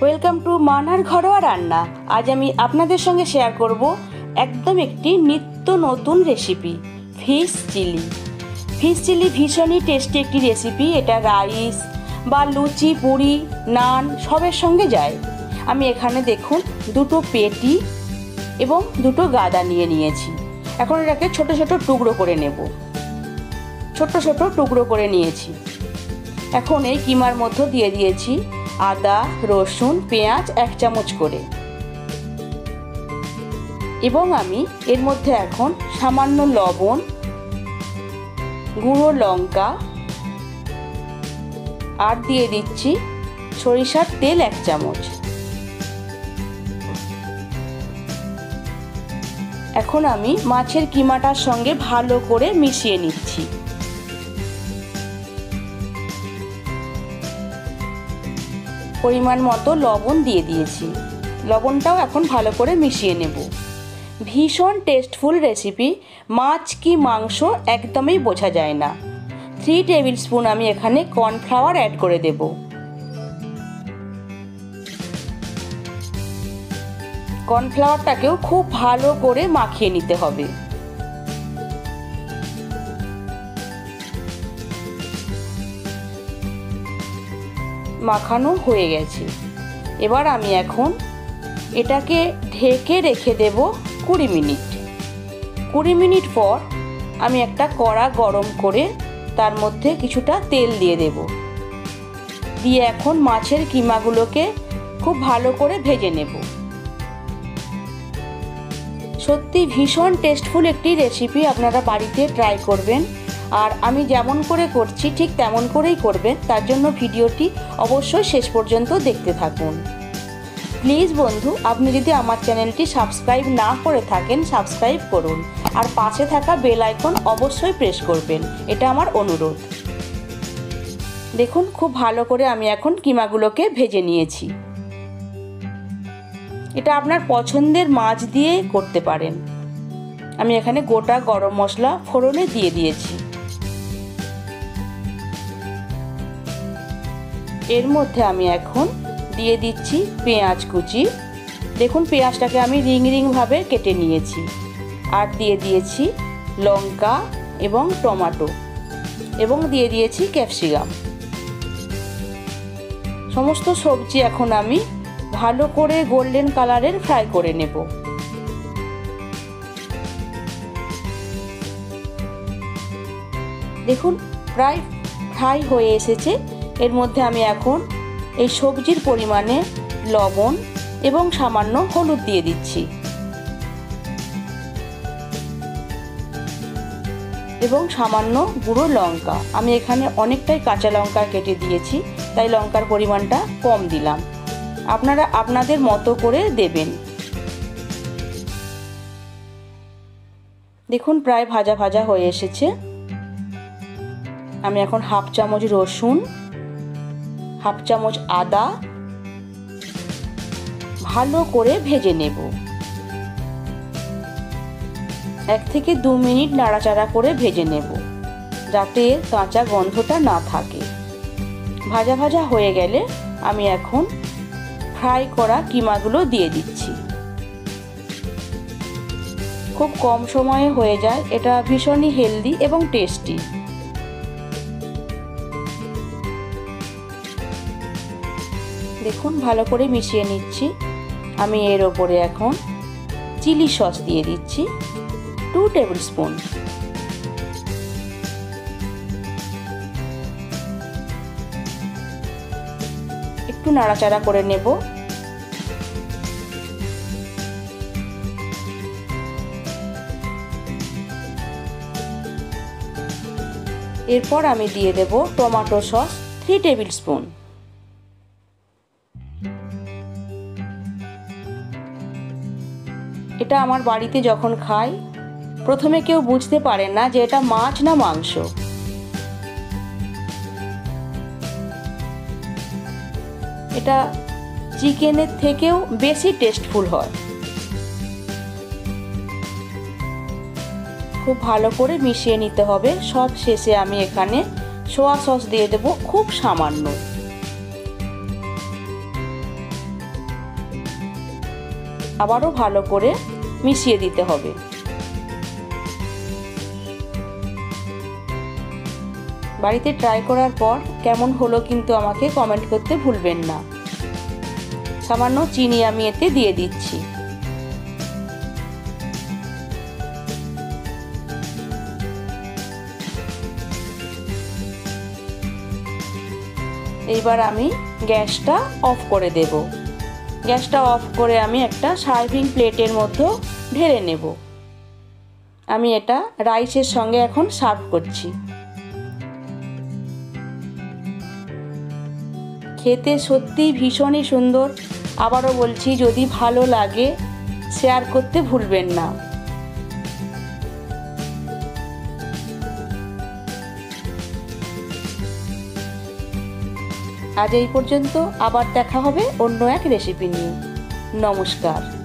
Welcome to মানার ঘরোয়া রান্না আজ আমি আপনাদের সঙ্গে শেয়ার করব একদম একটি নিত্য নতুন recipe fish chilli fish chilli ভীষণই টেস্টি একটি রেসিপি এটা রাইস বা লুচি, পুরি, নান, সবের সঙ্গে যায়। আমি এখানে দেখুন দুটো পেটি এবং দুটো গাদা নিয়ে নিয়েছি। এখন এটাকে ছোট ছোট টুকরো করে নেব। ছোট ছোট টুকরো করে নিয়েছি। এখন এই কিমার মধ্যে দিয়ে দিয়েছি আদা, রসুন, পেঁয়াজ এক চামচ করে। এবং আমি এর মধ্যে এখন সামান্য লবণ, গুঁড়ো লঙ্কা আর দিয়ে দিচ্ছি সরিষার তেল এক চামচ। এখন আমি মাছের কিমাটার সঙ্গে ভালো করে মিশিয়ে নিচ্ছি। পরিমাণ মতো লবণ দিয়ে দিয়েছি। লবণটাও এখন ভালো করে মিশিয়ে নেব। ভীষণ টেস্টফুল রেসিপি মাছ কি মাংস একদমই বোঝা যায় না। থ্রি টেবিল স্পুন আমি এখানে কর্নফ্লাওয়ার অ্যাড করে দেব। কর্নফ্লাওয়ারটাকেও খুব ভালো করে মাখিয়ে নিতে হবে। মাখানো হয়ে গেছে। এবার আমি এখন এটাকে ঢেকে রেখে দেব কুড়ি মিনিট। কুড়ি মিনিট পর আমি একটা কড়া গরম করে তার মধ্যে কিছুটা তেল দিয়ে দেব। দিয়ে এখন মাছের কিমাগুলোকে খুব ভালো করে ভেজে নেব। সত্যি ভীষণ টেস্টফুল একটি রেসিপি আপনারা বাড়িতে ট্রাই করবেন। আর আমি যেমন করে করছি, ঠিক তেমন করেই করবেন। তার জন্য ভিডিওটি অবশ্যই শেষ পর্যন্ত দেখতে থাকুন। প্লিজ বন্ধু, আপনি যদি আমার চ্যানেলটি সাবস্ক্রাইব না করে থাকেন, সাবস্ক্রাইব করুন। আর পাশে থাকা বেল আইকন অবশ্যই প্রেস করবেন। এটা আমার অনুরোধ। দেখুন, খুব ভালো করে আমি এখন কিমাগুলোকে ভেজে নিয়েছি। এটা আপনার পছন্দের মাছ দিয়ে করতে পারেন। আমি এখানে গোটা গরম মশলা ফোড়নে দিয়ে দিয়েছি। এর মধ্যে আমি এখন দিয়ে দিচ্ছি পেঁয়াজ কুচি। দেখুন, পেঁয়াজটাকে আমি রিং রিংভাবে কেটে নিয়েছি। আর দিয়ে দিয়েছি লঙ্কা এবং টমাটো এবং দিয়ে দিয়েছি ক্যাপসিকাম। সমস্ত সবজি এখন আমি ভালো করে গোল্ডেন কালারের ফ্রাই করে নেব। দেখুন, প্রায় ফ্রাই হয়ে এসেছে। এর মধ্যে আমি এখন এই সবজির পরিমাণে লবণ এবং সামান্য হলুদ দিয়ে দিচ্ছি। এবং সামান্য গুঁড়ো লঙ্কা। আমি এখানে অনেকটাই কাঁচা লঙ্কা কেটে দিয়েছি, তাই লঙ্কার পরিমাণটা কম দিলাম। আপনারা আপনাদের মতো করে দেবেন। দেখুন, প্রায় ভাজা ভাজা হয়ে এসেছে। আমি এখন হাফ চামচ রসুন হাফ চামচ আদা ভালো করে ভেজে নেব। এক থেকে দু মিনিট নাড়াচাড়া করে ভেজে নেব, যাতে কাঁচা গন্ধটা না থাকে। ভাজা ভাজা হয়ে গেলে আমি এখন ফ্রাই করা কিমাগুলো দিয়ে দিচ্ছি। খুব কম সময়ে হয়ে যায়, এটা ভীষণই হেলদি এবং টেস্টি। দেখুন, ভালো করে মিশিয়ে নিচ্ছি। আমি এর ওপরে এখন চিলি সস দিয়ে দিচ্ছি। টু টেবিল স্পুন একটু নাড়াচাড়া করে নেব। এরপর আমি দিয়ে দেব tomato sauce three tablespoon এটা আমার বাড়িতে যখন খাই, প্রথমে কেউ বুঝতে পারে না যে এটা মাছ না মাংস। এটা চিকেনের থেকেও বেশি টেস্টফুল হয়। খুব ভালো করে মিশিয়ে নিতে হবে। সব শেষে আমি এখানে সোয়া সস দিয়ে দেব খুব সামান্য। আবারও ভালো করে মিশিয়ে দিতে হবে। বাড়িতে ট্রাই করার পর কেমন হলো কিন্তু আমাকে কমেন্ট করতে ভুলবেন না। সামান্য চিনি আমি এতে দিয়ে দিচ্ছি। এইবার আমি গ্যাসটা অফ করে দেব। গ্যাসটা অফ করে আমি একটা সার্ভিং প্লেটের মধ্যে ঢেলে নেব। আমি এটা রাইসের সঙ্গে এখন সার্ভ করছি। খেতে সত্যি ভীষণই সুন্দর। আবারও বলছি, যদি ভালো লাগে, শেয়ার করতে ভুলবেন না। আজ এই পর্যন্ত আবার দেখা হবে অন্য এক রেসিপি নিয়ে। নমস্কার।